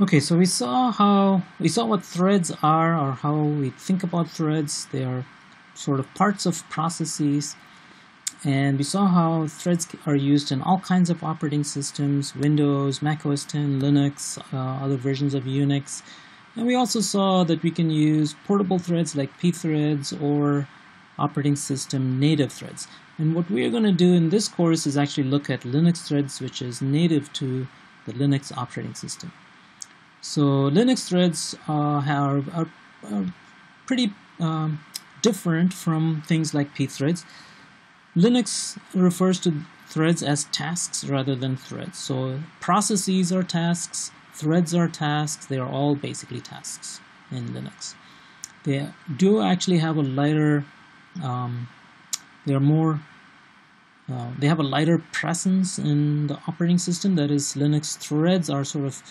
Okay, so we saw how we saw what threads are or how we think about threads. They are sort of parts of processes. And we saw how threads are used in all kinds of operating systems, Windows, Mac OS X, Linux, uh, other versions of Unix. And we also saw that we can use portable threads like pthreads or operating system native threads. And what we're going to do in this course is actually look at Linux threads, which is native to the Linux operating system. So Linux threads uh, are, are, pretty um, different from things like pthreads. Linux refers to threads as tasks rather than threads. So processes are tasks, threads are tasks, they are all basically tasks in Linux. They do actually have a lighter, um, they are more, uh, they have a lighter presence in the operating system. That is, Linux threads are sort of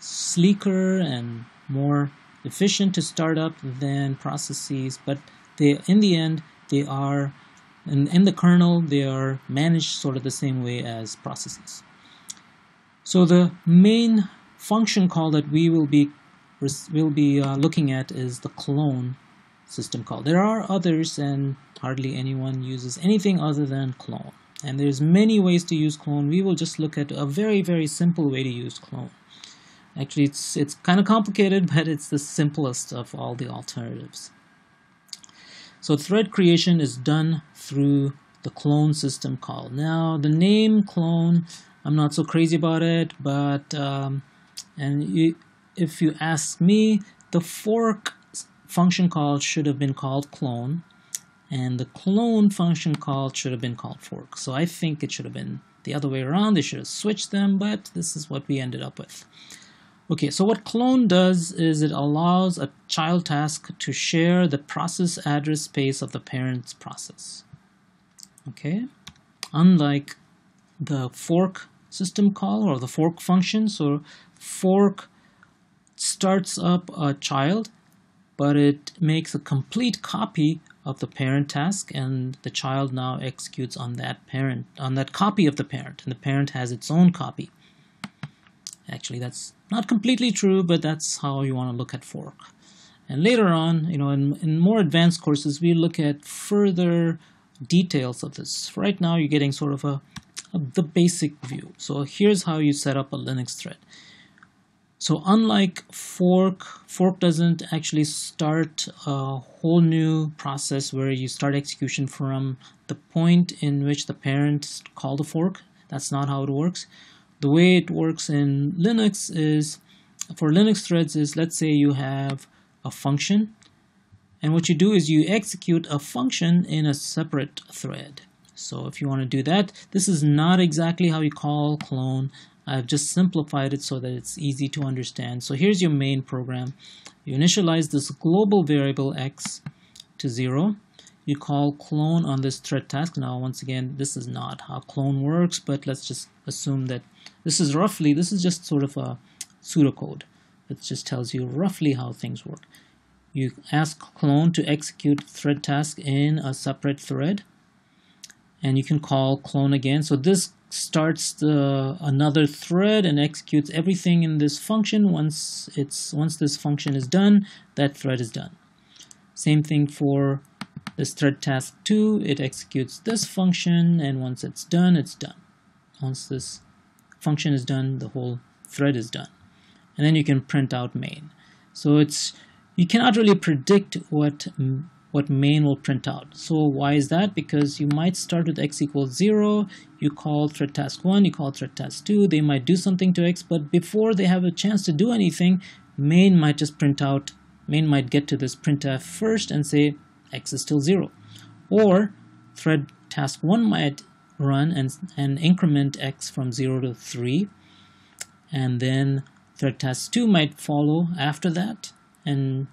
sleeker and more efficient to start up than processes, but they, in the end, they are, in, in the kernel, they are managed sort of the same way as processes. So the main function call that we will be will be uh, looking at is the clone system call. There are others, and hardly anyone uses anything other than clone. And there's many ways to use clone. We will just look at a very, very simple way to use clone. Actually, it's, it's kind of complicated, but it's the simplest of all the alternatives. So thread creation is done through the clone system call. Now, the name clone, I'm not so crazy about it, but um, and you, if you ask me, the fork function call should have been called clone, and the clone function call should have been called fork. So I think it should have been the other way around. They should have switched them, but this is what we ended up with. Okay, so what clone does is it allows a child task to share the process address space of the parent's process. Okay, unlike the fork system call or the fork function, so fork starts up a child, but it makes a complete copy of the parent task and the child now executes on that parent, on that copy of the parent, and the parent has its own copy. Actually, that's not completely true, but that's how you want to look at fork. And later on, you know, in, in more advanced courses, we look at further details of this. Right now, you're getting sort of a, a the basic view. So here's how you set up a Linux thread. So unlike fork, fork doesn't actually start a whole new process where you start execution from the point in which the parent called the fork. That's not how it works the way it works in Linux is for Linux threads is let's say you have a function and what you do is you execute a function in a separate thread. So if you want to do that, this is not exactly how you call clone. I've just simplified it so that it's easy to understand. So here's your main program. You initialize this global variable x to 0 you call clone on this thread task. Now, once again, this is not how clone works, but let's just assume that this is roughly, this is just sort of a pseudocode. It just tells you roughly how things work. You ask clone to execute thread task in a separate thread, and you can call clone again. So this starts the another thread and executes everything in this function. Once it's once this function is done, that thread is done. Same thing for this thread task 2, it executes this function, and once it's done, it's done. Once this function is done, the whole thread is done. And then you can print out main. So it's you cannot really predict what what main will print out. So why is that? Because you might start with x equals 0, you call thread task 1, you call thread task 2, they might do something to x, but before they have a chance to do anything, main might just print out, main might get to this printf first and say x is still 0. Or thread task 1 might run and, and increment x from 0 to 3 and then thread task 2 might follow after that and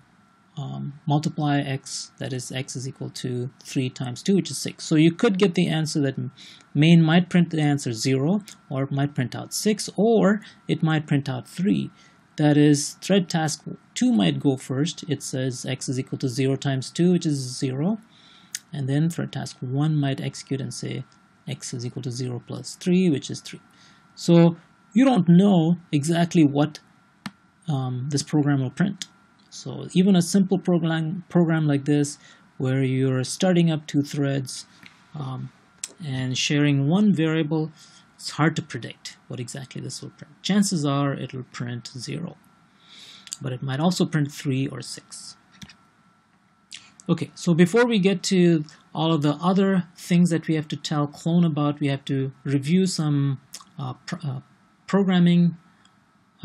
um, multiply x, that is x is equal to 3 times 2, which is 6. So you could get the answer that main might print the answer 0, or it might print out 6, or it might print out 3. That is, thread task 2 might go first. It says x is equal to 0 times 2, which is 0. And then thread task 1 might execute and say x is equal to 0 plus 3, which is 3. So you don't know exactly what um, this program will print. So even a simple program program like this, where you're starting up two threads um, and sharing one variable, it's hard to predict what exactly this will print. Chances are it'll print zero, but it might also print three or six. Okay, so before we get to all of the other things that we have to tell clone about, we have to review some uh, pr uh, programming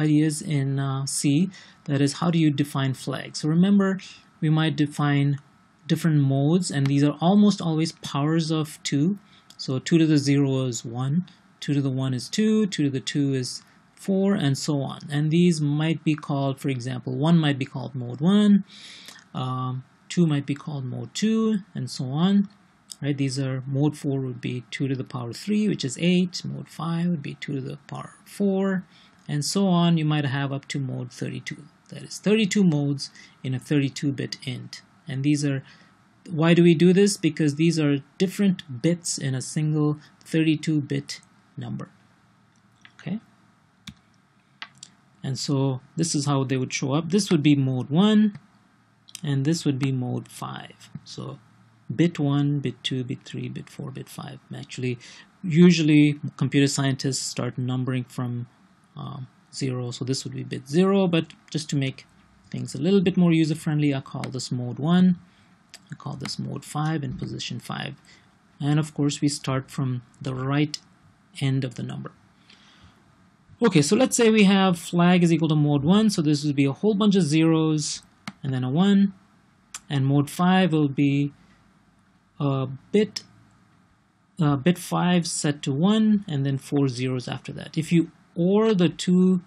ideas in uh, C. That is, how do you define flags? So remember, we might define different modes, and these are almost always powers of 2. So 2 to the 0 is 1, 2 to the 1 is 2, 2 to the 2 is 4, and so on. And these might be called, for example, 1 might be called mode 1, um, 2 might be called mode 2, and so on. Right, these are mode 4 would be 2 to the power 3, which is 8. Mode 5 would be 2 to the power 4, and so on. You might have up to mode 32. That is 32 modes in a 32-bit int. And these are, why do we do this? Because these are different bits in a single 32-bit number. Okay. And so this is how they would show up. This would be mode 1, and this would be mode 5. So bit 1, bit 2, bit 3, bit 4, bit 5. Actually, usually computer scientists start numbering from um, 0, so this would be bit 0, but just to make things a little bit more user-friendly, I call this mode 1, I call this mode 5 in position 5. And of course, we start from the right end of the number. Okay, so let's say we have flag is equal to mode 1, so this would be a whole bunch of zeros and then a 1 and mode 5 will be a bit bit 5 set to 1 and then four zeros after that. If you OR the two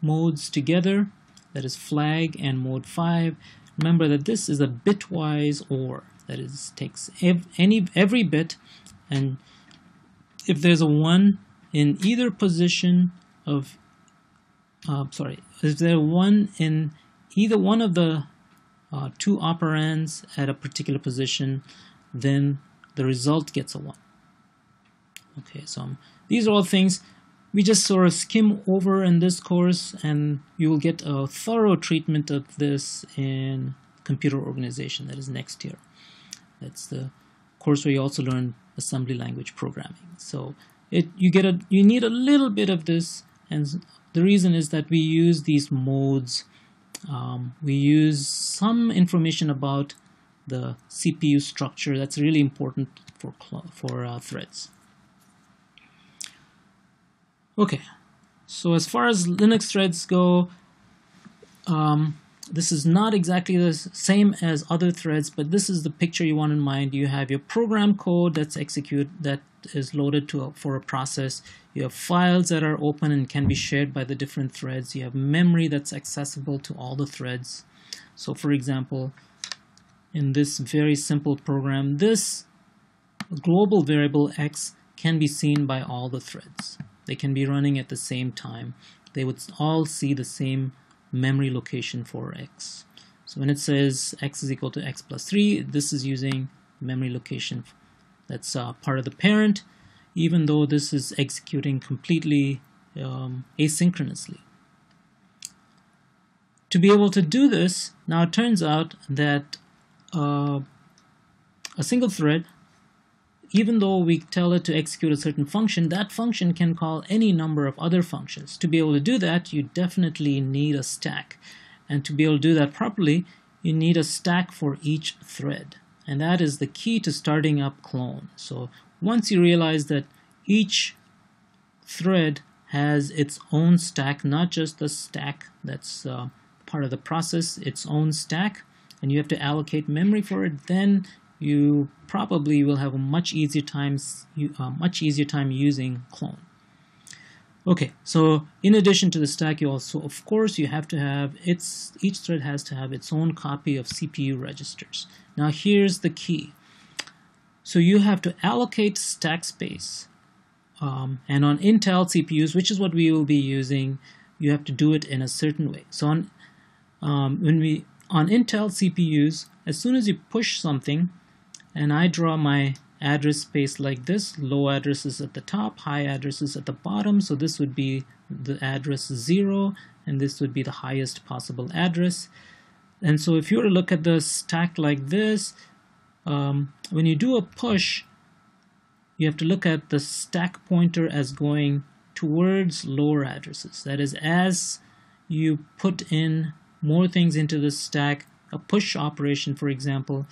modes together, that is flag and mode 5, remember that this is a bitwise OR. That is, takes ev any every bit and if there's a 1 in either position of, uh, sorry, is there one in either one of the uh, two operands at a particular position, then the result gets a 1. Okay, so um, these are all things we just sort of skim over in this course and you will get a thorough treatment of this in computer organization that is next year. That's the course where you also learn assembly language programming. So it you get a you need a little bit of this and the reason is that we use these modes um, we use some information about the CPU structure that's really important for, for uh, threads. Okay, so as far as Linux threads go, um, this is not exactly the same as other threads, but this is the picture you want in mind. You have your program code that's execute that is loaded to a, for a process. You have files that are open and can be shared by the different threads. You have memory that's accessible to all the threads. So for example, in this very simple program, this global variable x can be seen by all the threads. They can be running at the same time. They would all see the same memory location for x. So when it says x is equal to x plus 3, this is using memory location that's uh, part of the parent, even though this is executing completely um, asynchronously. To be able to do this, now it turns out that uh, a single thread, even though we tell it to execute a certain function, that function can call any number of other functions. To be able to do that, you definitely need a stack. And to be able to do that properly, you need a stack for each thread. And that is the key to starting up clone. So once you realize that each thread has its own stack, not just the stack that's uh, part of the process, its own stack, and you have to allocate memory for it, then you probably will have a much easier times uh, much easier time using clone. Okay, so in addition to the stack, you also, of course, you have to have its each thread has to have its own copy of CPU registers. Now here's the key. So you have to allocate stack space, um, and on Intel CPUs, which is what we will be using, you have to do it in a certain way. So on um, when we on Intel CPUs, as soon as you push something, and I draw my address space like this. Low addresses at the top, high addresses at the bottom. So this would be the address 0, and this would be the highest possible address. And so if you were to look at the stack like this, um, when you do a push, you have to look at the stack pointer as going towards lower addresses. That is, as you put in more things into the stack, a push operation, for example,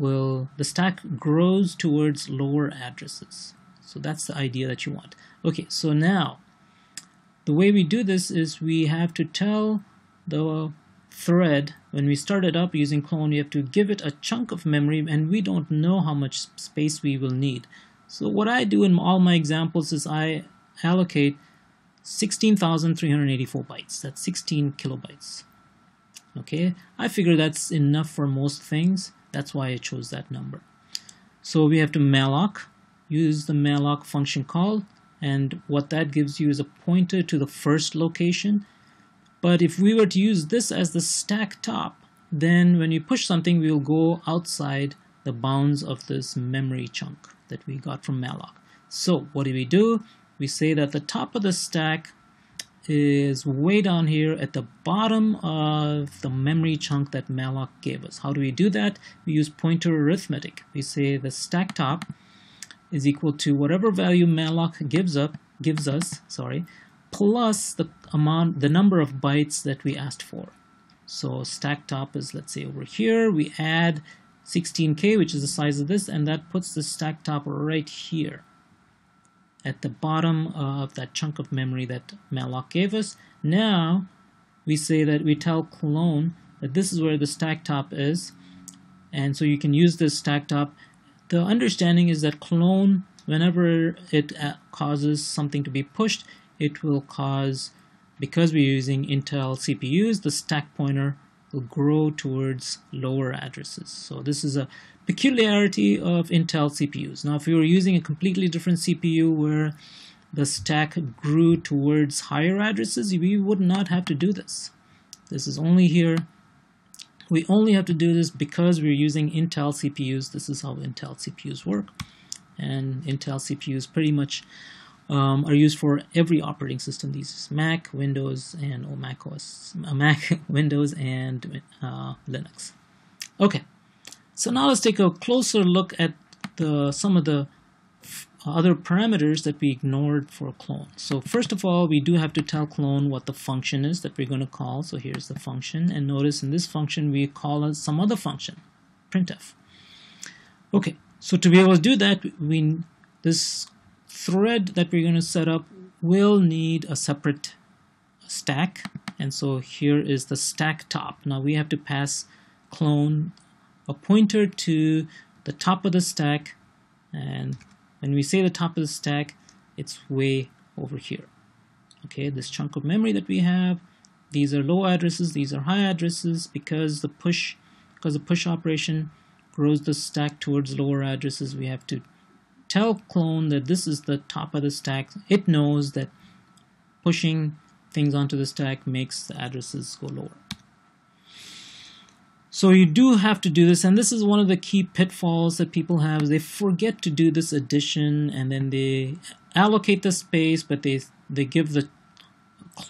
will the stack grows towards lower addresses. So that's the idea that you want. Okay, so now the way we do this is we have to tell the thread when we start it up using clone we have to give it a chunk of memory and we don't know how much space we will need. So what I do in all my examples is I allocate 16,384 bytes. That's 16 kilobytes. Okay? I figure that's enough for most things that's why I chose that number. So we have to malloc use the malloc function call and what that gives you is a pointer to the first location. But if we were to use this as the stack top then when you push something we will go outside the bounds of this memory chunk that we got from malloc. So what do we do? We say that the top of the stack is way down here at the bottom of the memory chunk that malloc gave us. How do we do that? We use pointer arithmetic. We say the stack top is equal to whatever value malloc gives up gives us sorry plus the amount the number of bytes that we asked for. So stack top is let's say over here. We add 16k which is the size of this and that puts the stack top right here at the bottom of that chunk of memory that malloc gave us now we say that we tell clone that this is where the stack top is and so you can use this stack top the understanding is that clone, whenever it uh, causes something to be pushed, it will cause, because we're using Intel CPUs, the stack pointer will grow towards lower addresses. So this is a peculiarity of Intel CPUs. Now if you were using a completely different CPU where the stack grew towards higher addresses, we would not have to do this. This is only here we only have to do this because we're using Intel CPUs. This is how Intel CPUs work. And Intel CPUs pretty much um, are used for every operating system. These Mac, Windows, and oh, Mac OS, uh, Mac, Windows, and uh, Linux. Okay, so now let's take a closer look at the some of the other parameters that we ignored for clone. So first of all, we do have to tell clone what the function is that we're going to call. So here's the function. And notice in this function, we call some other function, printf. Okay, so to be able to do that, we this thread that we're going to set up will need a separate stack. And so here is the stack top. Now we have to pass clone a pointer to the top of the stack and when we say the top of the stack it's way over here. Okay this chunk of memory that we have these are low addresses these are high addresses because the push because the push operation grows the stack towards lower addresses we have to tell clone that this is the top of the stack. It knows that pushing things onto the stack makes the addresses go lower so you do have to do this, and this is one of the key pitfalls that people have. They forget to do this addition, and then they allocate the space, but they they give the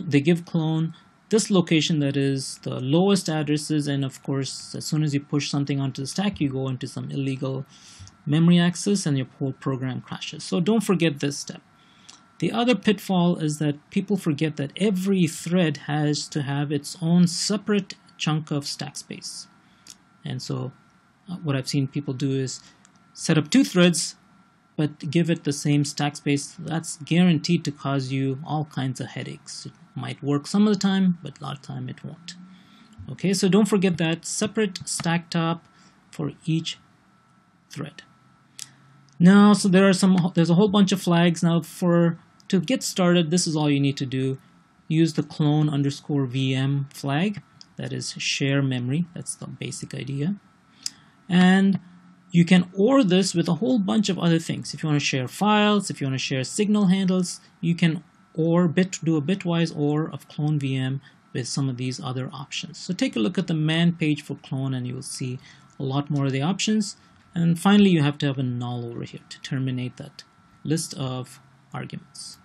they give clone this location that is the lowest addresses, and of course, as soon as you push something onto the stack, you go into some illegal memory access, and your whole program crashes. So don't forget this step. The other pitfall is that people forget that every thread has to have its own separate chunk of stack space. And so uh, what I've seen people do is set up two threads but give it the same stack space. That's guaranteed to cause you all kinds of headaches. It might work some of the time, but a lot of time it won't. Okay, so don't forget that separate stack top for each thread. Now, so there are some, there's a whole bunch of flags. Now for, to get started, this is all you need to do. Use the clone underscore VM flag that is share memory. That's the basic idea. And you can OR this with a whole bunch of other things. If you want to share files if you want to share signal handles you can OR bit do a bitwise OR of clone VM with some of these other options. So take a look at the man page for clone and you will see a lot more of the options. And finally, you have to have a null over here to terminate that list of arguments.